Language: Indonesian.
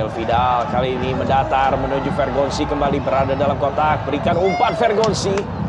Angel Vidal kali ini mendatar menuju Vergonsi kembali berada dalam kotak. Berikan umpan Vergonsi.